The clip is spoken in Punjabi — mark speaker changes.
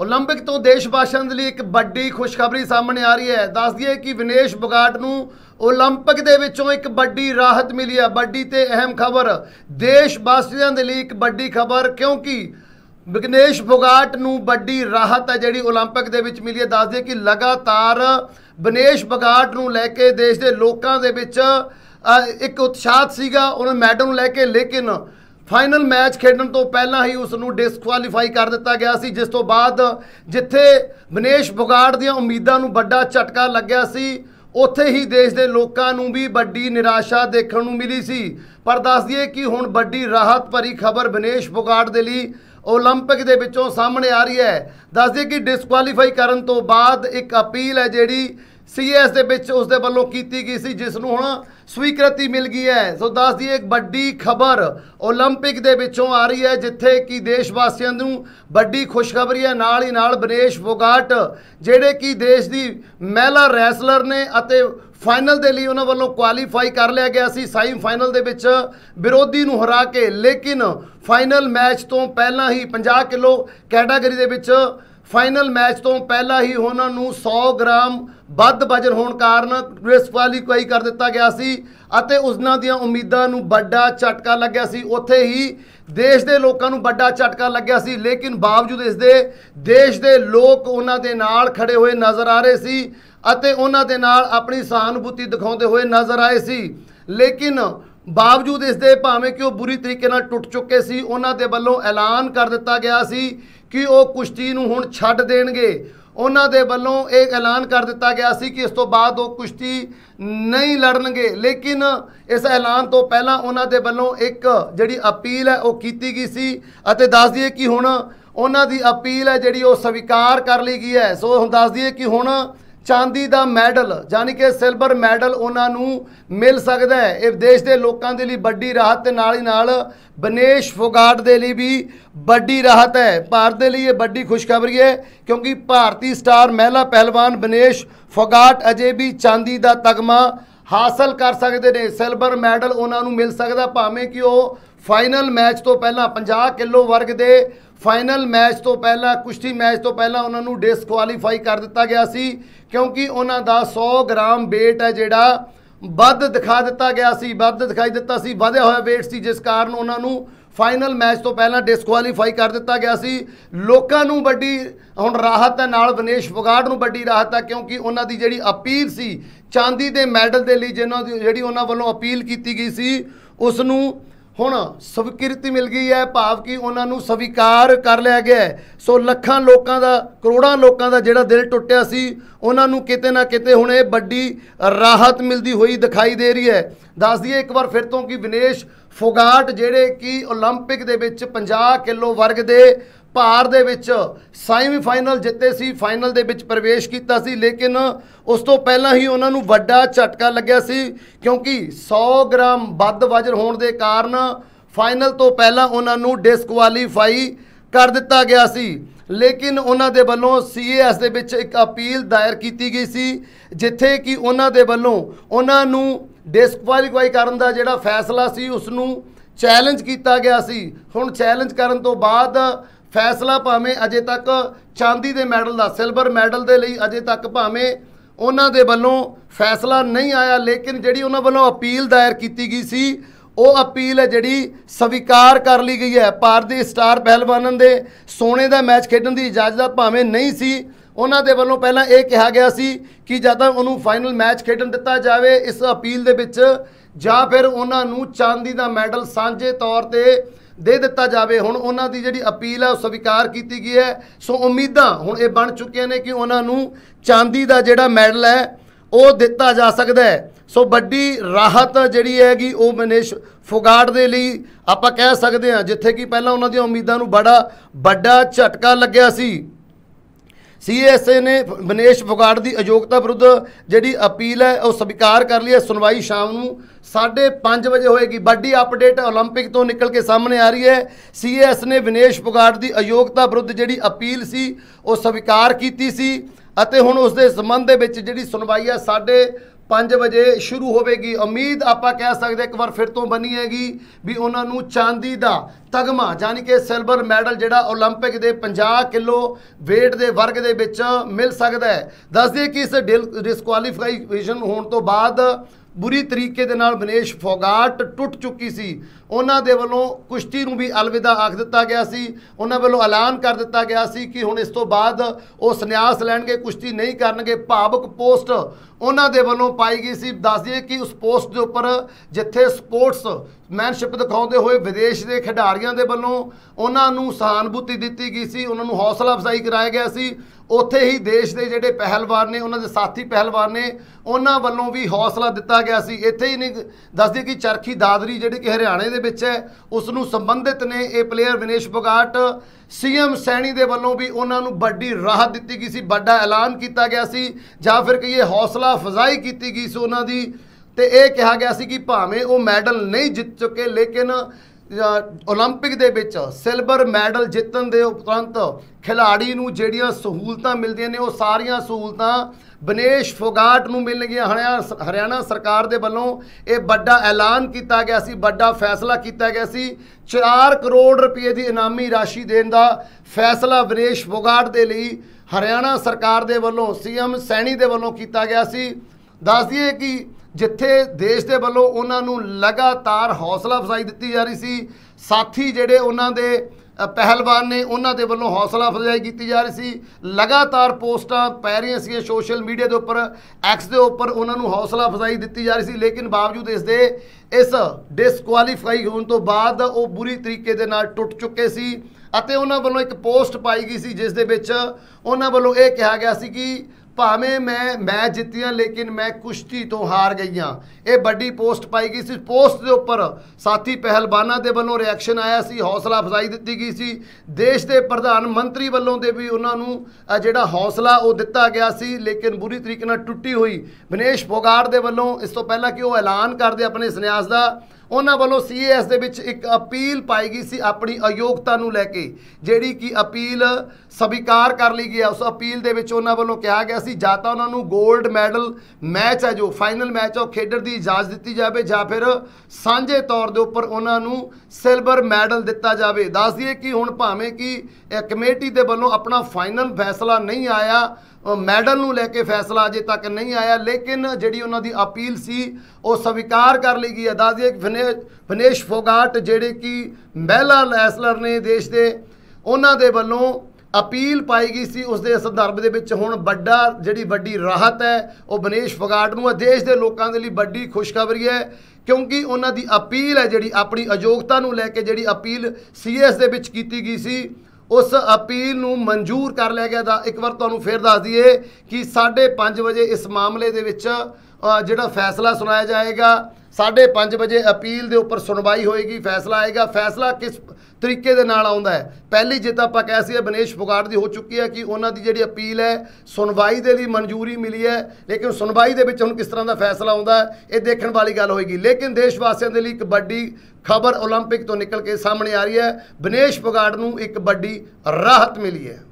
Speaker 1: 올림픽 ਤੋਂ ਦੇਸ਼ ਵਾਸੀਆਂ ਦੇ ਲਈ ਇੱਕ ਵੱਡੀ ਖੁਸ਼ਖਬਰੀ ਸਾਹਮਣੇ ਆ ਰਹੀ ਹੈ ਦੱਸ ਦਈਏ ਕਿ ਵਿਨੇਸ਼ ਬਗਾਟ ਨੂੰ 올림픽 ਦੇ ਵਿੱਚੋਂ ਇੱਕ ਵੱਡੀ ਰਾਹਤ ਮਿਲੀ ਹੈ ਵੱਡੀ ਤੇ ਅਹਿਮ ਖਬਰ ਦੇਸ਼ ਵਾਸੀਆਂ ਦੇ ਲਈ ਇੱਕ ਵੱਡੀ ਖਬਰ ਕਿਉਂਕਿ ਵਿਗਨੇਸ਼ ਫੋਗਾਟ ਨੂੰ ਵੱਡੀ ਰਾਹਤ ਹੈ ਜਿਹੜੀ 올림픽 ਦੇ ਵਿੱਚ ਮਿਲੀ ਹੈ ਦੱਸ ਦਈਏ ਕਿ ਲਗਾਤਾਰ ਵਿਨੇਸ਼ ਫੋਗਾਟ ਨੂੰ ਲੈ ਕੇ ਦੇਸ਼ ਦੇ ਲੋਕਾਂ ਦੇ ਵਿੱਚ ਅ, ਇੱਕ ਉਤਸ਼ਾਹ ਸੀਗਾ ਉਹਨਾਂ ਮੈਡਲ ਨੂੰ ਲੈ ਕੇ ਲੇਕਿਨ ਫਾਈਨਲ ਮੈਚ ਖੇਡਣ ਤੋਂ ਪਹਿਲਾਂ ਹੀ ਉਸ ਨੂੰ ਡਿਸਕੁਆਲੀਫਾਈ ਕਰ ਦਿੱਤਾ ਗਿਆ ਸੀ ਜਿਸ ਤੋਂ ਬਾਅਦ ਜਿੱਥੇ ਵਿਨੇਸ਼ ਫੋਗਾਟ ਦੀਆਂ ਉਮੀਦਾਂ ਨੂੰ ਵੱਡਾ ਝਟਕਾ ਲੱਗਿਆ ਸੀ ਉੱਥੇ ਹੀ ਦੇਸ਼ ਦੇ ਲੋਕਾਂ ਨੂੰ ਵੀ ਵੱਡੀ ਨਿਰਾਸ਼ਾ ਦੇਖਣ ਨੂੰ ਮਿਲੀ ਸੀ ਪਰ ਦੱਸ ਦਈਏ ਕਿ ਹੁਣ ਵੱਡੀ ਰਾਹਤ ਭਰੀ ਖਬਰ ਵਿਨੇਸ਼ ਫੋਗਾਟ ਦੇ ਲਈ 올림픽 ਦੇ ਵਿੱਚੋਂ ਸਾਹਮਣੇ ਆ ਰਹੀ ਹੈ ਦੱਸ ਦਈਏ ਕਿ ਡਿਸਕੁਆਲੀਫਾਈ ਕਰਨ ਤੋਂ ਬਾਅਦ ਇੱਕ ਅਪੀਲ ਹੈ ਜਿਹੜੀ ਸੀਐਸ ਦੇ ਵਿੱਚ ਉਸ ਦੇ ਵੱਲੋਂ ਕੀਤੀ ਗਈ ਸੀ ਜਿਸ ਨੂੰ ਹੁਣ ਸਵੀਕ੍ਰਿਤੀ ਮਿਲ ਗਈ ਹੈ ਸੋ ਦੱਸ ਦਈਏ ਇੱਕ ਵੱਡੀ ਖਬਰ 올림픽 ਦੇ ਵਿੱਚੋਂ ਆ ਰਹੀ ਹੈ ਜਿੱਥੇ ਕਿ ਦੇਸ਼ ਵਾਸੀਆਂ ਨੂੰ ਵੱਡੀ ਖੁਸ਼ਖਬਰੀ ਹੈ ਨਾਲ ਹੀ ਨਾਲ ਬਨੇਸ਼ ਫੋਗਾਟ ਜਿਹੜੇ ਕਿ ਦੇਸ਼ ਦੀ ਮਹਿਲਾ ਰੈਸਲਰ ਨੇ ਅਤੇ ਫਾਈਨਲ ਦੇ ਲਈ ਉਹਨਾਂ ਵੱਲੋਂ ਕੁਆਲੀਫਾਈ ਕਰ ਲਿਆ ਗਿਆ ਸੀ ਸਾਈ ਫਾਈਨਲ ਦੇ ਵਿੱਚ ਵਿਰੋਧੀ ਨੂੰ ਹਰਾ ਕੇ ਲੇਕਿਨ ਫਾਈਨਲ ਮੈਚ ਤੋਂ ਪਹਿਲਾਂ ਹੀ 50 ਕਿਲੋ ਕੈਟਾਗਰੀ ਦੇ ਵਿੱਚ ਫਾਈਨਲ ਮੈਚ ਤੋਂ ਪਹਿਲਾਂ ਹੀ ਉਹਨਾਂ ਨੂੰ 100 ਗ੍ਰਾਮ ਵੱਧ ਵਜਨ ਹੋਣ ਕਾਰਨ ਡਿਸਕੁਆਲੀਫਾਈ ਕਰ ਦਿੱਤਾ ਗਿਆ ਸੀ ਅਤੇ ਉਹਨਾਂ ਦੀਆਂ ਉਮੀਦਾਂ ਨੂੰ ਵੱਡਾ ਝਟਕਾ ਲੱਗਿਆ ਸੀ। ਉੱਥੇ ਹੀ ਦੇਸ਼ ਦੇ ਲੋਕਾਂ ਨੂੰ ਵੱਡਾ ਝਟਕਾ ਲੱਗਿਆ ਸੀ, ਲੇਕਿਨ ਬਾਵਜੂਦ ਇਸ ਦੇ ਦੇਸ਼ ਦੇ ਲੋਕ ਉਹਨਾਂ ਦੇ ਨਾਲ ਖੜੇ ਹੋਏ ਨਜ਼ਰ ਆ ਰਹੇ ਸੀ ਅਤੇ ਉਹਨਾਂ ਦੇ ਨਾਲ ਆਪਣੀ ਸਹਾਨੁਭੂਤੀ ਦਿਖਾਉਂਦੇ ਹੋਏ ਨਜ਼ਰ ਆਏ ਸੀ। ਲੇਕਿਨ ਬਾਵਜੂਦ ਇਸ ਦੇ ਭਾਵੇਂ ਕਿ ਉਹ ਬੁਰੀ ਤਰੀਕੇ ਨਾਲ ਟੁੱਟ ਚੁੱਕੇ ਸੀ, ਉਹਨਾਂ ਦੇ ਵੱਲੋਂ ਐਲਾਨ ਕਰ ਦਿੱਤਾ ਗਿਆ ਸੀ ਕਿ ਉਹ ਕੁਸ਼ਤੀ ਨੂੰ ਹੁਣ ਛੱਡ ਦੇਣਗੇ। ਉਹਨਾਂ ਦੇ ਵੱਲੋਂ ਇਹ ਐਲਾਨ ਕਰ ਦਿੱਤਾ ਗਿਆ ਸੀ ਕਿ ਇਸ ਤੋਂ ਬਾਅਦ ਉਹ ਕੁਸ਼ਤੀ ਨਹੀਂ ਲੜਨਗੇ। ਲੇਕਿਨ ਇਸ ਐਲਾਨ ਤੋਂ ਪਹਿਲਾਂ ਉਹਨਾਂ ਦੇ ਵੱਲੋਂ ਇੱਕ ਜਿਹੜੀ ਅਪੀਲ ਹੈ ਉਹ ਕੀਤੀ ਗਈ ਸੀ ਅਤੇ ਦੱਸ ਦਈਏ ਕਿ ਹੁਣ ਉਹਨਾਂ ਦੀ ਅਪੀਲ ਹੈ ਜਿਹੜੀ ਉਹ ਸਵੀਕਾਰ ਕਰ ਲਈ ਗਈ ਹੈ। ਸੋ ਹੁਣ ਦੱਸ ਦਈਏ ਕਿ ਹੁਣ ਚਾਂਦੀ ਦਾ ਮੈਡਲ ਯਾਨੀ ਕਿ ਸਿਲਵਰ ਮੈਡਲ ਉਹਨਾਂ ਨੂੰ ਮਿਲ ਸਕਦਾ ਹੈ। ਇਹ ਦੇਸ਼ ਦੇ ਲੋਕਾਂ ਦੇ ਲਈ ਵੱਡੀ ਰਾਹਤ ਤੇ ਨਾਲ ਹੀ ਨਾਲ ਬਨੇਸ਼ ਫੋਗਾਟ ਦੇ ਲਈ ਵੀ ਵੱਡੀ ਰਾਹਤ ਹੈ। ਭਾਰਤ ਦੇ ਲਈ ਇਹ ਵੱਡੀ ਖੁਸ਼ਖਬਰੀ ਹੈ, ਕਿਉਂਕਿ ਭਾਰਤੀ ਸਟਾਰ ਮਹਿਲਾ ਪਹਿਲਵਾਨ ਬਨੇਸ਼ ਫੋਗਾਟ ਅਜੇ ਵੀ ਚਾਂਦੀ ਦਾ ਤਗਮਾ ਹਾਸਲ ਕਰ ਸਕਦੇ ਨੇ। ਸਿਲਵਰ ਮੈਡਲ ਉਹਨਾਂ ਨੂੰ ਮਿਲ ਸਕਦਾ, ਭਾਵੇਂ ਕਿ ਉਹ ਫਾਈਨਲ ਮੈਚ ਤੋਂ ਪਹਿਲਾਂ 50 ਕਿਲੋ ਵਰਗ ਦੇ ਫਾਈਨਲ ਮੈਚ ਤੋਂ ਪਹਿਲਾਂ, ਕੁਸ਼ਤੀ ਮੈਚ ਤੋਂ ਪਹਿਲਾਂ ਉਹਨਾਂ ਨੂੰ ਡਿਸਕੁਆਲੀਫਾਈ ਕਰ ਦਿੱਤਾ ਗਿਆ ਸੀ, ਕਿਉਂਕਿ ਉਹਨਾਂ ਦਾ 100 ਗ੍ਰਾਮ weight ਹੈ ਜਿਹੜਾ ਵੱਧ ਦਿਖਾ ਦਿੱਤਾ ਗਿਆ ਸੀ, ਵੱਧ ਦਿਖਾਈ ਦਿੱਤਾ ਸੀ, ਵਧਿਆ ਹੋਇਆ weight ਸੀ, ਜਿਸ ਕਾਰਨ ਉਹਨਾਂ ਨੂੰ ਫਾਈਨਲ ਮੈਚ ਤੋਂ ਪਹਿਲਾਂ ਡਿਸਕੁਆਲੀਫਾਈ ਕਰ ਦਿੱਤਾ ਗਿਆ ਸੀ। ਲੋਕਾਂ ਨੂੰ ਵੱਡੀ, ਹੁਣ ਰਾਹਤ ਹੈ ਨਾਲ ਵਿਨੇਸ਼ ਫਗਾੜ ਨੂੰ ਵੱਡੀ ਰਾਹਤ ਹੈ, ਕਿਉਂਕਿ ਉਹਨਾਂ ਦੀ ਜਿਹੜੀ ਅਪੀਲ ਸੀ, ਚਾਂਦੀ ਦੇ ਮੈਡਲ ਦੇ ਲਈ ਜਿਹਨਾਂ ਦੀ, ਜਿਹੜੀ ਉਹਨਾਂ ਵੱਲੋਂ ਅਪੀਲ ਕੀਤੀ ਗਈ ਸੀ ਉਸ ਨੂੰ ਹੁਣ ਸਵੀਕ੍ਰਿਤੀ ਮਿਲ ਗਈ ਹੈ ਭਾਵ ਕਿ ਉਹਨਾਂ ਨੂੰ ਸਵੀਕਾਰ ਕਰ ਲਿਆ ਗਿਆ ਹੈ ਸੋ ਲੱਖਾਂ ਲੋਕਾਂ ਦਾ ਕਰੋੜਾਂ ਲੋਕਾਂ ਦਾ ਜਿਹੜਾ ਦਿਲ ਟੁੱਟਿਆ ਸੀ ਉਹਨਾਂ ਨੂੰ ਕਿਤੇ ਨਾ ਕਿਤੇ ਹੁਣ ਇਹ ਵੱਡੀ ਰਾਹਤ ਮਿਲਦੀ ਹੋਈ ਦਿਖਾਈ ਦੇ ਰਹੀ ਹੈ ਦੱਸ ਦਈਏ ਇੱਕ ਵਾਰ ਫਿਰ ਤੋਂ ਕਿ ਵਿਨੇਸ਼ ਫੋਗਾਟ ਜਿਹੜੇ ਕਿ 올림픽 ਦੇ ਵਿੱਚ 50 ਕਿਲੋ ਵਰਗ ਦੇ ਭਾਰ ਦੇ ਵਿੱਚ ਸੈਮੀ ਫਾਈਨਲ ਜਿੱਤੇ ਸੀ ਫਾਈਨਲ ਦੇ ਵਿੱਚ ਪ੍ਰਵੇਸ਼ ਕੀਤਾ ਸੀ, ਲੇਕਿਨ ਉਸ ਤੋਂ ਪਹਿਲਾਂ ਹੀ ਉਹਨਾਂ ਨੂੰ ਵੱਡਾ ਝਟਕਾ ਲੱਗਿਆ ਸੀ, ਕਿਉਂਕਿ 100 ਗ੍ਰਾਮ ਵੱਧ ਵਜਨ ਹੋਣ ਦੇ ਕਾਰਨ ਫਾਈਨਲ ਤੋਂ ਪਹਿਲਾਂ ਉਹਨਾਂ ਨੂੰ ਡਿਸਕੁਆਲੀਫਾਈ ਕਰ ਦਿੱਤਾ ਗਿਆ ਸੀ। ਲੇਕਿਨ ਉਹਨਾਂ ਦੇ ਵੱਲੋਂ ਸੀਏਐਸ ਦੇ ਵਿੱਚ ਇੱਕ ਅਪੀਲ ਦਾਇਰ ਕੀਤੀ ਗਈ ਸੀ, ਜਿੱਥੇ ਕਿ ਉਹਨਾਂ ਦੇ ਵੱਲੋਂ ਉਹਨਾਂ ਨੂੰ ਡਿਸਕੁਆਲੀਫਾਈ ਕਰਨ ਦਾ ਜਿਹੜਾ ਫੈਸਲਾ ਸੀ ਉਸ ਨੂੰ ਚੈਲੰਜ ਕੀਤਾ ਗਿਆ ਸੀ। ਹੁਣ ਚੈਲੰਜ ਕਰਨ ਤੋਂ ਬਾਅਦ ਫੈਸਲਾ ਭਾਵੇਂ ਅਜੇ ਤੱਕ ਚਾਂਦੀ ਦੇ ਮੈਡਲ ਦਾ, ਸਿਲਵਰ ਮੈਡਲ ਦੇ ਲਈ ਅਜੇ ਤੱਕ ਭਾਵੇਂ ਉਹਨਾਂ ਦੇ ਵੱਲੋਂ ਫੈਸਲਾ ਨਹੀਂ ਆਇਆ, ਲੇਕਿਨ ਜਿਹੜੀ ਉਹਨਾਂ ਵੱਲੋਂ ਅਪੀਲ ਦਾਇਰ ਕੀਤੀ ਗਈ ਸੀ, ਉਹ ਅਪੀਲ ਹੈ ਜਿਹੜੀ ਸਵੀਕਾਰ ਕਰ ਲਈ ਗਈ ਹੈ। ਭਾਰਤੀ ਸਟਾਰ ਪਹਿਲਵਾਨਾਂ ਦੇ ਸੋਨੇ ਦਾ ਮੈਚ ਖੇਡਣ ਦੀ ਇਜਾਜ਼ਤ ਭਾਵੇਂ ਨਹੀਂ ਸੀ, ਉਹਨਾਂ ਦੇ ਵੱਲੋਂ ਪਹਿਲਾਂ ਇਹ ਕਿਹਾ ਗਿਆ ਸੀ ਕਿ ਜਦ ਤੱਕ ਉਹਨੂੰ ਫਾਈਨਲ ਮੈਚ ਖੇਡਣ ਦਿੱਤਾ ਜਾਵੇ ਇਸ ਅਪੀਲ ਦੇ ਵਿੱਚ, ਜਾਂ ਫਿਰ ਉਹਨਾਂ ਨੂੰ ਚਾਂਦੀ ਦਾ ਮੈਡਲ ਸਾਂਝੇ ਤੌਰ ਤੇ ਦੇ ਦਿੱਤਾ ਜਾਵੇ। ਹੁਣ ਉਹਨਾਂ ਦੀ ਜਿਹੜੀ ਅਪੀਲ ਹੈ ਉਹ ਸਵੀਕਾਰ ਕੀਤੀ ਗਈ ਹੈ। ਸੋ ਉਮੀਦਾਂ ਹੁਣ ਇਹ ਬਣ ਚੁੱਕੀਆਂ ਨੇ ਕਿ ਉਹਨਾਂ ਨੂੰ ਚਾਂਦੀ ਦਾ ਜਿਹੜਾ ਮੈਡਲ ਹੈ, ਉਹ ਦਿੱਤਾ ਜਾ ਸਕਦਾ ਹੈ। ਸੋ ਵੱਡੀ ਰਾਹਤ ਜਿਹੜੀ ਹੈਗੀ, ਉਹ ਮਨੇਸ਼ ਫੁਗਾੜ ਦੇ ਲਈ ਆਪਾਂ ਕਹਿ ਸਕਦੇ ਹਾਂ, ਜਿੱਥੇ ਕਿ ਪਹਿਲਾਂ ਉਹਨਾਂ ਦੀਆਂ ਉਮੀਦਾਂ ਨੂੰ ਬੜਾ ਵੱਡਾ ਝਟਕਾ ਲੱਗਿਆ ਸੀ। ਸੀਐਸਏ ਨੇ ਬਨੇਸ਼ ਫੋਗਾਟ ਦੀ ਅਯੋਗਤਾ ਵਿਰੁੱਧ ਜਿਹੜੀ ਅਪੀਲ ਹੈ ਉਹ ਸਵੀਕਾਰ ਕਰ ਲਈ ਹੈ ਸੁਣਵਾਈ ਸ਼ਾਮ ਨੂੰ 5:30 ਵਜੇ ਹੋਏਗੀ ਵੱਡੀ ਅਪਡੇਟ 올림픽 ਤੋਂ ਨਿਕਲ ਕੇ ਸਾਹਮਣੇ ਆ ਰਹੀ ਹੈ ਸੀਐਸ ਨੇ ਵਿਨੇਸ਼ ਫੋਗਾਟ ਦੀ ਅਯੋਗਤਾ ਵਿਰੁੱਧ ਜਿਹੜੀ ਅਪੀਲ ਸੀ ਉਹ ਸਵੀਕਾਰ ਕੀਤੀ ਸੀ ਅਤੇ ਹੁਣ ਉਸ ਦੇ ਸੰਬੰਧ ਦੇ ਵਿੱਚ ਜਿਹੜੀ ਸੁਣਵਾਈ ਹੈ 5 ਵਜੇ ਸ਼ੁਰੂ ਹੋਵੇਗੀ ਉਮੀਦ ਆਪਾਂ ਕਹਿ ਸਕਦੇ ਇੱਕ ਵਾਰ ਫਿਰ ਤੋਂ ਬਣੀ ਹੈਗੀ ਵੀ ਉਹਨਾਂ ਨੂੰ ਚਾਂਦੀ ਦਾ ਤਗਮਾ ਯਾਨੀ ਕਿ ਸਿਲਵਰ ਮੈਡਲ ਜਿਹੜਾ 올림픽 ਦੇ 50 ਕਿਲੋ weight ਦੇ ਵਰਗ ਦੇ ਵਿੱਚ ਮਿਲ ਸਕਦਾ ਹੈ ਦੱਸ ਦਈਏ ਕਿ ਇਸ ਡਿਸਕੁਆਲੀਫਿਕੇਸ਼ਨ ਹੋਣ ਤੋਂ ਬਾਅਦ ਬੁਰੀ ਤਰੀਕੇ ਦੇ ਨਾਲ ਬਨੇਸ਼ ਫੋਗਾਟ ਟੁੱਟ ਚੁੱਕੀ ਸੀ। ਉਹਨਾਂ ਦੇ ਵੱਲੋਂ ਕੁਸ਼ਤੀ ਨੂੰ ਵੀ ਅਲਵਿਦਾ ਆਖ ਦਿੱਤਾ ਗਿਆ ਸੀ। ਉਹਨਾਂ ਵੱਲੋਂ ਐਲਾਨ ਕਰ ਦਿੱਤਾ ਗਿਆ ਸੀ ਕਿ ਹੁਣ ਇਸ ਤੋਂ ਬਾਅਦ ਉਹ ਸੰਨਿਆਸ ਲੈਣਗੇ, ਕੁਸ਼ਤੀ ਨਹੀਂ ਕਰਨਗੇ, ਭਾਵਕ ਪੋਸਟ ਉਹਨਾਂ ਦੇ ਵੱਲੋਂ ਪਾਈ ਗਈ ਸੀ। ਦੱਸ ਦਈਏ ਕਿ ਉਸ ਪੋਸਟ ਦੇ ਉੱਪਰ ਜਿੱਥੇ ਸਪੋਰਟਸ ਮੈਨਸ਼ਿਪ ਦਿਖਾਉਂਦੇ ਹੋਏ ਵਿਦੇਸ਼ ਦੇ ਖਿਡਾਰੀਆਂ ਦੇ ਵੱਲੋਂ ਉਹਨਾਂ ਨੂੰ ਸਹਾਨੁਭੂਤੀ ਦਿੱਤੀ ਗਈ ਸੀ, ਉਹਨਾਂ ਨੂੰ ਹੌਸਲਾ ਅਫਜ਼ਾਈ ਕਰਾਇਆ ਗਿਆ ਸੀ। ਉੱਥੇ ਹੀ ਦੇਸ਼ ਦੇ ਜਿਹੜੇ ਪਹਿਲਵਾਨ ਨੇ, ਉਹਨਾਂ ਦੇ ਸਾਥੀ ਪਹਿਲਵਾਨ ਨੇ, ਉਹਨਾਂ ਵੱਲੋਂ ਵੀ ਹੌਸਲਾ ਦਿੱਤਾ ਗਿਆ ਸੀ। ਇੱਥੇ ਹੀ ਨਹੀਂ, ਦੱਸਦੇ ਕਿ ਚਰਖੀ ਦਾਦਰੀ ਜਿਹੜੀ ਕਿ ਹਰਿਆਣੇ ਦੇ ਵਿੱਚ ਹੈ ਉਸ ਨੂੰ ਸੰਬੰਧਿਤ ਨੇ। ਇਹ ਪਲੇਅਰ ਵਿਨੇਸ਼ ਫੋਗਾਟ ਸੀਐਮ ਸੈਣੀ ਦੇ ਵੱਲੋਂ ਵੀ ਉਹਨਾਂ ਨੂੰ ਵੱਡੀ ਰਾਹਤ ਦਿੱਤੀ ਗਈ ਸੀ, ਵੱਡਾ ਐਲਾਨ ਕੀਤਾ ਗਿਆ ਸੀ, ਜਾਂ ਫਿਰ ਕਹੀਏ ਹੌਸਲਾ ਅਫਜ਼ਾਈ ਕੀਤੀ ਗਈ ਸੀ ਉਹਨਾਂ ਦੀ। ਤੇ ਇਹ ਕਿਹਾ ਗਿਆ ਸੀ ਕਿ ਭਾਵੇਂ ਉਹ ਮੈਡਲ ਨਹੀਂ ਜਿੱਤ ਚੁੱਕੇ, ਲੇਕਿਨ 올림픽 ਦੇ ਵਿੱਚ ਸਿਲਵਰ ਮੈਡਲ ਜਿੱਤਣ ਦੇ ਉਪਰੰਤ ਖਿਲਾੜੀ ਨੂੰ ਜਿਹੜੀਆਂ ਸਹੂਲਤਾਂ ਮਿਲਦੀਆਂ ਨੇ ਉਹ ਸਾਰੀਆਂ ਸਹੂਲਤਾਂ ਬਨੇਸ਼ ਫੋਗਾਟ ਨੂੰ ਮਿਲਣਗੀਆਂ ਹਰਿਆ- ਹਰਿਆਣਾ ਸਰਕਾਰ ਦੇ ਵੱਲੋਂ ਇਹ ਵੱਡਾ ਐਲਾਨ ਕੀਤਾ ਗਿਆ ਸੀ ਵੱਡਾ ਫੈਸਲਾ ਕੀਤਾ ਗਿਆ ਸੀ 4 ਕਰੋੜ ਰੁਪਏ ਦੀ ਇਨਾਮੀ ਰਾਸ਼ੀ ਦੇਣ ਦਾ ਫੈਸਲਾ ਬਨੇਸ਼ ਫੋਗਾਟ ਦੇ ਲਈ ਹਰਿਆਣਾ ਸਰਕਾਰ ਦੇ ਵੱਲੋਂ ਸੀਐਮ ਸੈਣੀ ਦੇ ਵੱਲੋਂ ਕੀਤਾ ਗਿਆ ਸੀ ਦੱਸ ਦਈਏ ਕਿ ਜਿੱਥੇ ਦੇਸ਼ ਦੇ ਵੱਲੋਂ ਉਹਨਾਂ ਨੂੰ ਲਗਾਤਾਰ ਹੌਸਲਾ ਅਫਜ਼ਾਈ ਦਿੱਤੀ ਜਾ ਰਹੀ ਸੀ, ਸਾਥੀ ਜਿਹੜੇ ਉਹਨਾਂ ਦੇ ਪਹਿਲਵਾਨ ਨੇ ਉਹਨਾਂ ਦੇ ਵੱਲੋਂ ਹੌਸਲਾ ਅਫਜ਼ਾਈ ਕੀਤੀ ਜਾ ਰਹੀ ਸੀ। ਲਗਾਤਾਰ ਪੋਸਟਾਂ ਪੈ ਰਹੀਆਂ ਸੀ ਸੋਸ਼ਲ ਮੀਡੀਆ ਦੇ ਉੱਪਰ ਐਕਸ ਦੇ ਉੱਪਰ ਉਹਨਾਂ ਨੂੰ ਹੌਸਲਾ ਅਫਜ਼ਾਈ ਦਿੱਤੀ ਜਾ ਰਹੀ ਸੀ। ਲੇਕਿਨ ਬਾਵਜੂਦ ਇਸ ਦੇ, ਇਸ ਡਿਸਕੁਆਲੀਫਾਈ ਹੋਣ ਤੋਂ ਬਾਅਦ ਉਹ ਬੁਰੀ ਤਰੀਕੇ ਦੇ ਨਾਲ ਟੁੱਟ ਚੁੱਕੇ ਸੀ ਅਤੇ ਉਹਨਾਂ ਵੱਲੋਂ ਇੱਕ ਪੋਸਟ ਪਾਈ ਗਈ ਸੀ, ਜਿਸ ਦੇ ਵਿੱਚ ਉਹਨਾਂ ਵੱਲੋਂ ਇਹ ਕਿਹਾ ਗਿਆ ਸੀ ਕਿ ਭਾਵੇਂ ਮੈਂ ਮੈਚ ਜਿੱਤੀਆਂ, ਲੇਕਿਨ ਮੈਂ ਕੁਸ਼ਤੀ ਤੋਂ ਹਾਰ ਗਈਆਂ। ਇਹ ਵੱਡੀ ਪੋਸਟ ਪਾਈ ਗਈ ਸੀ। ਪੋਸਟ ਦੇ ਉੱਪਰ ਸਾਥੀ ਪਹਿਲਵਾਨਾਂ ਦੇ ਵੱਲੋਂ ਰਿਐਕਸ਼ਨ ਆਇਆ ਸੀ, ਹੌਸਲਾ ਅਫਜ਼ਾਈ ਦਿੱਤੀ ਗਈ ਸੀ। ਦੇਸ਼ ਦੇ ਪ੍ਰਧਾਨ ਮੰਤਰੀ ਵੱਲੋਂ ਦੇ ਵੀ ਉਹਨਾਂ ਨੂੰ ਜਿਹੜਾ ਹੌਸਲਾ ਉਹ ਦਿੱਤਾ ਗਿਆ ਸੀ, ਲੇਕਿਨ ਬੁਰੀ ਤਰੀਕੇ ਨਾਲ ਟੁੱਟੀ ਹੋਈ। ਵਿਨੇਸ਼ ਫੋਗਾੜ ਦੇ ਵੱਲੋਂ ਇਸ ਤੋਂ ਪਹਿਲਾਂ ਕਿ ਉਹ ਐਲਾਨ ਕਰਦੇ ਆਪਣੇ ਸੰਨਿਆਸ ਦਾ, ਉਹਨਾਂ ਵੱਲੋਂ ਸੀਏਐਸ ਦੇ ਵਿੱਚ ਇੱਕ ਅਪੀਲ ਪਾਈ ਗਈ ਸੀ ਆਪਣੀ ਅਯੋਗਤਾ ਨੂੰ ਲੈ ਕੇ, ਜਿਹੜੀ ਕਿ ਅਪੀਲ ਸਵੀਕਾਰ ਕਰ ਲਈ ਗਈ ਹੈ। ਉਸ ਅਪੀਲ ਦੇ ਵਿੱਚ ਉਹਨਾਂ ਵੱਲੋਂ ਕਿਹਾ ਗਿਆ ਸੀ, ਜਾਂ ਤਾਂ ਉਹਨਾਂ ਨੂੰ 골ਡ ਮੈਡਲ ਮੈਚ ਹੈ ਜੋ ਫਾਈਨਲ ਮੈਚ ਹੈ, ਉਹ ਖੇਡਣ ਦੀ ਇਜਾਜ਼ਤ ਦਿੱਤੀ ਜਾਵੇ, ਜਾਂ ਫਿਰ ਸਾਂਝੇ ਤੌਰ ਦੇ ਉੱਪਰ ਉਹਨਾਂ ਨੂੰ ਸਿਲਵਰ ਮੈਡਲ ਦਿੱਤਾ ਜਾਵੇ। ਦੱਸ ਦਈਏ ਕਿ ਹੁਣ ਭਾਵੇਂ ਕਿ ਕਮੇਟੀ ਦੇ ਵੱਲੋਂ ਆਪਣਾ ਫਾਈਨਲ ਫੈਸਲਾ ਨਹੀਂ ਆਇਆ ਮੈਡਲ ਨੂੰ ਲੈ ਕੇ ਫੈਸਲਾ ਅਜੇ ਤੱਕ ਨਹੀਂ ਆਇਆ, ਲੇਕਿਨ ਜਿਹੜੀ ਉਹਨਾਂ ਦੀ ਅਪੀਲ ਸੀ, ਉਹ ਸਵੀਕਾਰ ਕਰ ਲਈ ਗਈ ਹੈ। ਦੱਸ ਦਈਏ ਕਿ ਵਿਨੇ- ਵਿਨੇਸ਼ ਫੋਗਾਟ, ਜਿਹੜੇ ਕਿ ਮਹਿਲਾ ਲੈਸਲਰ ਨੇ ਦੇਸ਼ ਦੇ, ਉਹਨਾਂ ਦੇ ਵੱਲੋਂ ਅਪੀਲ ਪਾਈ ਗਈ ਸੀ ਉਸ ਦੇ ਸੰਦਰਭ ਦੇ ਵਿੱਚ ਹੁਣ ਵੱਡਾ ਜਿਹੜੀ ਵੱਡੀ ਰਾਹਤ ਹੈ, ਉਹ ਬਨੇਸ਼ ਫਗਾਟ ਨੂੰ ਹੈ। ਦੇਸ਼ ਦੇ ਲੋਕਾਂ ਦੇ ਲਈ ਵੱਡੀ ਖੁਸ਼ਖਬਰੀ ਹੈ, ਕਿਉਂਕਿ ਉਹਨਾਂ ਦੀ ਅਪੀਲ ਹੈ ਜਿਹੜੀ ਆਪਣੀ ਅਯੋਗਤਾ ਨੂੰ ਲੈ ਕੇ ਜਿਹੜੀ ਅਪੀਲ ਸੀਐਸ ਦੇ ਵਿੱਚ ਕੀਤੀ ਗਈ ਸੀ, ਉਸ ਅਪੀਲ ਨੂੰ ਮਨਜ਼ੂਰ ਕਰ ਲਿਆ ਗਿਆ ਦਾ। ਇੱਕ ਵਾਰ ਤੁਹਾਨੂੰ ਫੇਰ ਦੱਸ ਦਈਏ ਕਿ 5:30 ਵਜੇ ਇਸ ਮਾਮਲੇ ਦੇ ਵਿੱਚ ਜਿਹੜਾ ਫੈਸਲਾ ਸੁਣਾਇਆ ਜਾਏਗਾ 5:30 ਵਜੇ ਅਪੀਲ ਦੇ ਉੱਪਰ ਸੁਣਵਾਈ ਹੋਏਗੀ, ਫੈਸਲਾ ਆਏਗਾ। ਫੈਸਲਾ ਕਿਸ ਤਰੀਕੇ ਦੇ ਨਾਲ ਆਉਂਦਾ ਹੈ ਪਹਿਲੀ ਜਿੱਤ ਆਪਾਂ ਕਹਿ ਸੀ ਬਨੇਸ਼ ਫੁਗਾੜ ਦੀ ਹੋ ਚੁੱਕੀ ਹੈ ਕਿ ਉਹਨਾਂ ਦੀ ਜਿਹੜੀ ਅਪੀਲ ਹੈ ਸੁਣਵਾਈ ਦੇ ਲਈ ਮਨਜ਼ੂਰੀ ਮਿਲੀ ਹੈ ਲੇਕਿਨ ਸੁਣਵਾਈ ਦੇ ਵਿੱਚ ਹੁਣ ਕਿਸ ਤਰ੍ਹਾਂ ਦਾ ਫੈਸਲਾ ਆਉਂਦਾ ਹੈ ਇਹ ਦੇਖਣ ਵਾਲੀ ਗੱਲ ਹੋਏਗੀ ਲੇਕਿਨ ਦੇਸ਼ ਵਾਸੀਆਂ ਦੇ ਲਈ ਇੱਕ ਵੱਡੀ ਖਬਰ 올림픽 ਤੋਂ ਨਿਕਲ ਕੇ ਸਾਹਮਣੇ ਆ ਰਹੀ ਹੈ ਬਨੇਸ਼ ਫੁਗਾੜ ਨੂੰ ਇੱਕ ਵੱਡੀ ਰਾਹਤ ਮਿਲੀ ਹੈ